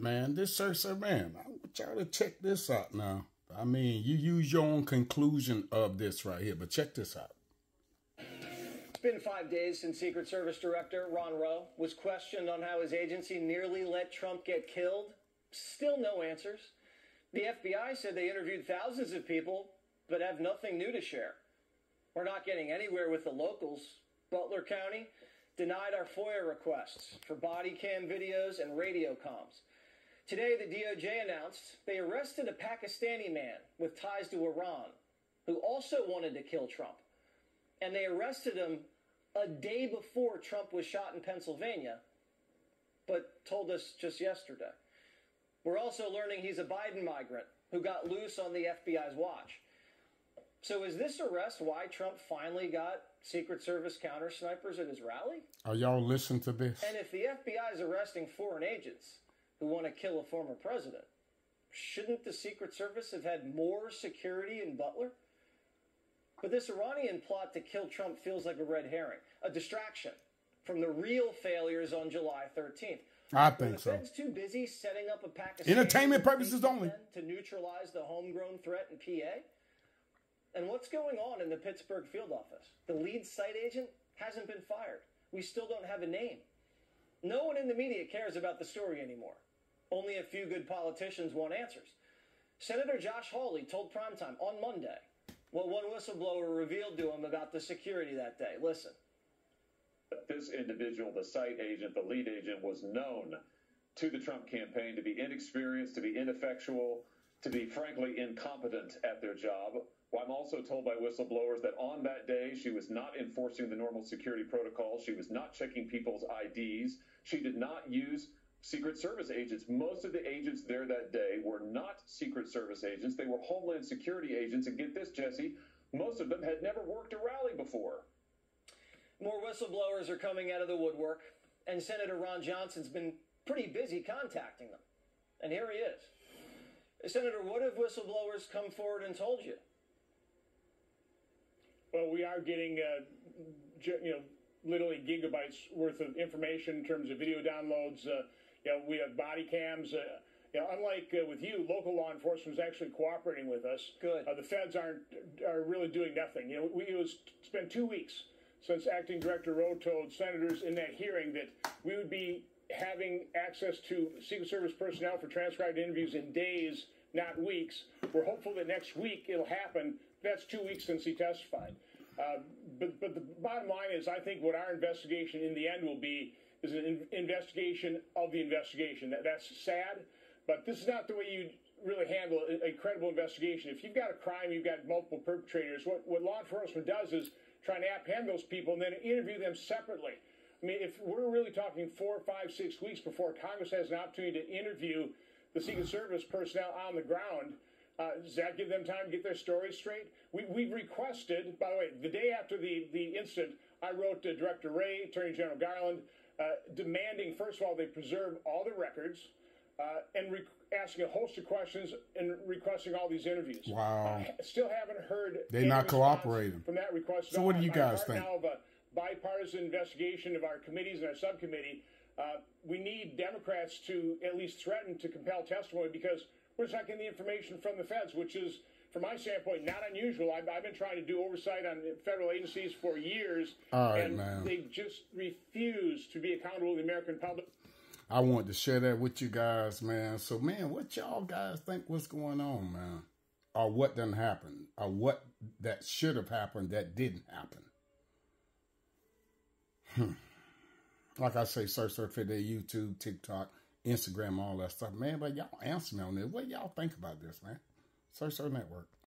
man, this sir, sir, man, I want y'all to check this out now. I mean, you use your own conclusion of this right here, but check this out. It's been five days since Secret Service Director Ron Rowe was questioned on how his agency nearly let Trump get killed. Still no answers. The FBI said they interviewed thousands of people, but have nothing new to share. We're not getting anywhere with the locals. Butler County denied our FOIA requests for body cam videos and radio comms. Today, the DOJ announced they arrested a Pakistani man with ties to Iran who also wanted to kill Trump. And they arrested him a day before Trump was shot in Pennsylvania, but told us just yesterday. We're also learning he's a Biden migrant who got loose on the FBI's watch. So is this arrest why Trump finally got Secret Service counter snipers at his rally? Are y'all listening to this? And if the FBI is arresting foreign agents who want to kill a former president, shouldn't the Secret Service have had more security in Butler? But this Iranian plot to kill Trump feels like a red herring, a distraction from the real failures on July 13th. I think the so. Fed's too busy setting up a Pakistani Entertainment purposes only. to neutralize the homegrown threat in PA. And what's going on in the Pittsburgh field office? The lead site agent hasn't been fired. We still don't have a name. No one in the media cares about the story anymore. Only a few good politicians want answers. Senator Josh Hawley told Primetime on Monday what one whistleblower revealed to him about the security that day. Listen. This individual, the site agent, the lead agent, was known to the Trump campaign to be inexperienced, to be ineffectual, to be frankly incompetent at their job. Well, I'm also told by whistleblowers that on that day, she was not enforcing the normal security protocols. She was not checking people's IDs. She did not use Secret Service agents. Most of the agents there that day were not Secret Service agents. They were Homeland Security agents. And get this, Jesse, most of them had never worked a rally before. More whistleblowers are coming out of the woodwork, and Senator Ron Johnson's been pretty busy contacting them. And here he is. Senator, what have whistleblowers come forward and told you? Well, we are getting, uh, you know, literally gigabytes worth of information in terms of video downloads. Uh, you know, we have body cams. Uh, you know, unlike uh, with you, local law enforcement is actually cooperating with us. Good. Uh, the feds aren't are really doing nothing. You know, we it was it's been two weeks since Acting Director Rowe told senators in that hearing that we would be having access to Secret Service personnel for transcribed interviews in days, not weeks. We're hopeful that next week it'll happen. That's two weeks since he testified. Uh, but, but the bottom line is, I think what our investigation in the end will be is an in- investigation of the investigation. That, that's sad, but this is not the way you really handle a, a credible investigation. If you've got a crime, you've got multiple perpetrators, what, what law enforcement does is try and apprehend those people and then interview them separately. I mean, if we're really talking four, five, six weeks before Congress has an opportunity to interview the Secret Service personnel on the ground, uh, does that give them time to get their story straight? We, we requested, by the way, the day after the, the incident, I wrote to Director Wray, Attorney General Garland, uh, demanding, first of all, they preserve all the records uh, and re- asking a host of questions and requesting all these interviews. Wow. Uh, still haven't heard. They're not cooperating. from that request. So what do you guys think? Now of a bipartisan investigation of our committees and our subcommittee. Uh, we need Democrats to at least threaten to compel testimony because we're just not getting the information from the feds, which is, from my standpoint, not unusual. I've, I've been trying to do oversight on federal agencies for years, right, and man. they just refuse to be accountable to the American public. I wanted to share that with you guys, man. So, man, what y'all guys think what's going on, man? Or what didn't happen? Or what that should have happened that didn't happen? Hmm. Like I say, search search for their YouTube, TikTok, Instagram, all that stuff, man. But y'all answer me on this. What y'all think about this, man? Search Search Network.